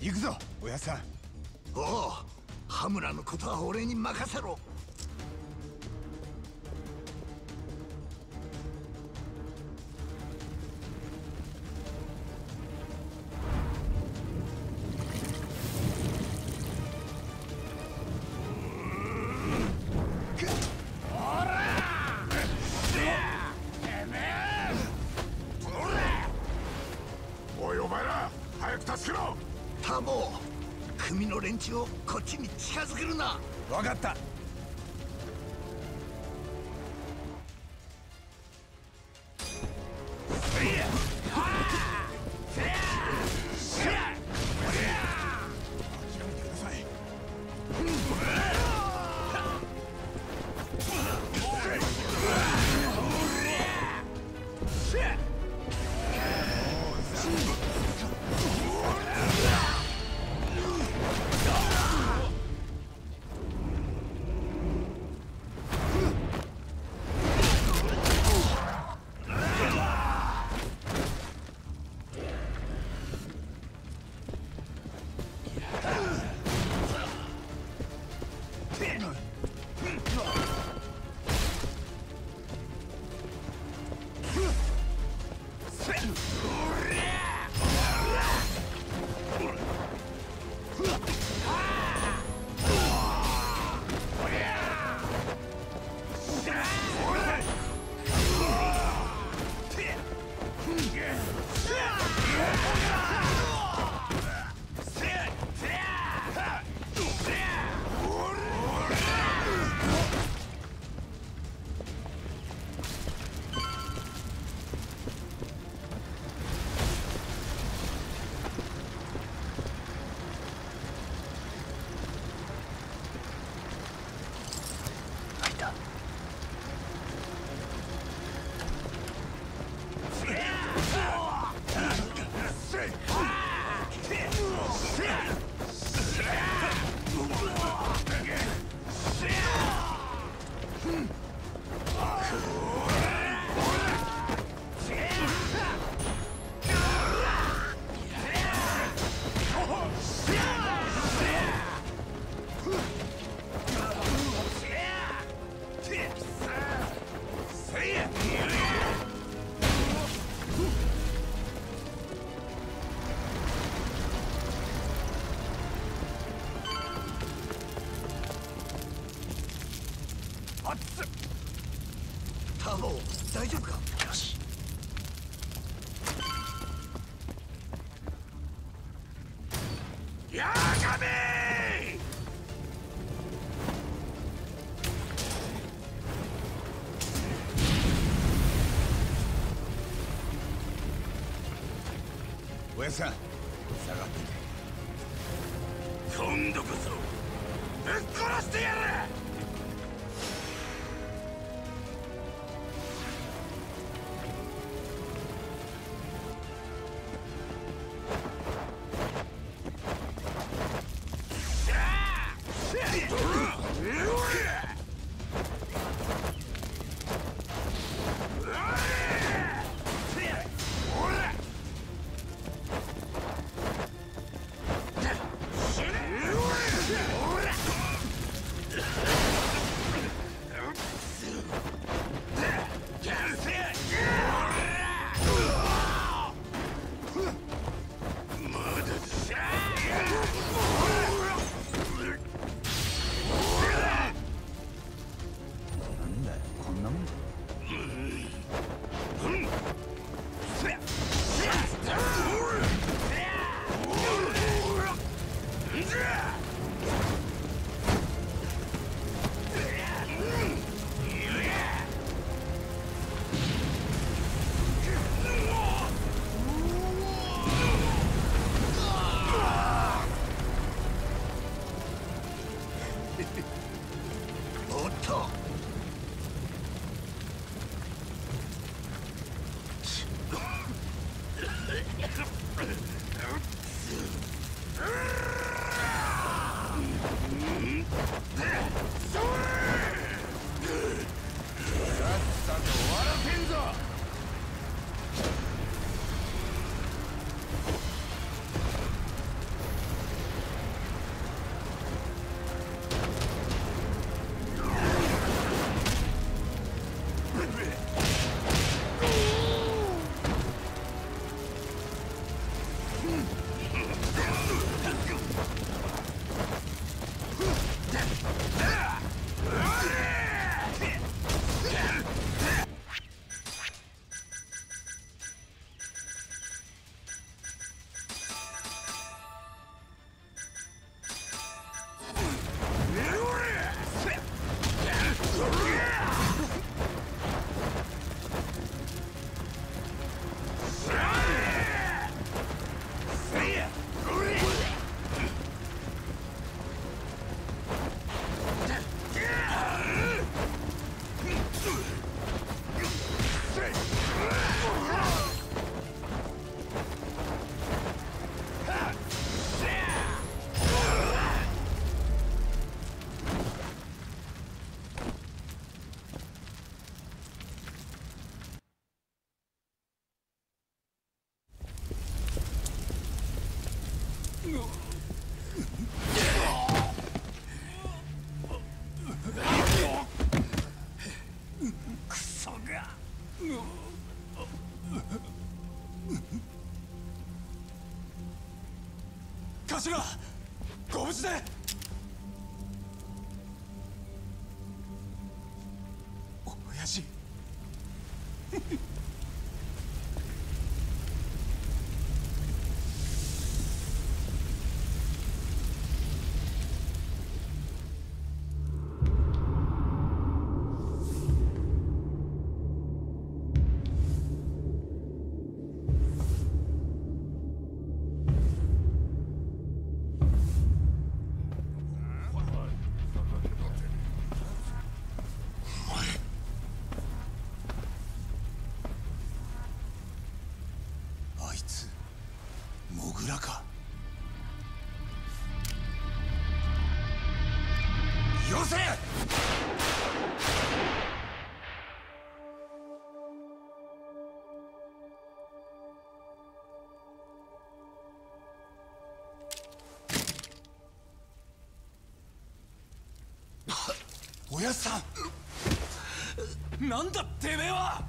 行くぞおやさん。おお羽村のことは俺に任せろ。おいお前ら早く助けろタボ組の連中をこっちに近づけるな。分かった。タモ大丈夫か？よし。やがめおやさん下がってて。今度こそぶっ殺してやる！頭ご無事で。おやさん。なんだてめえは。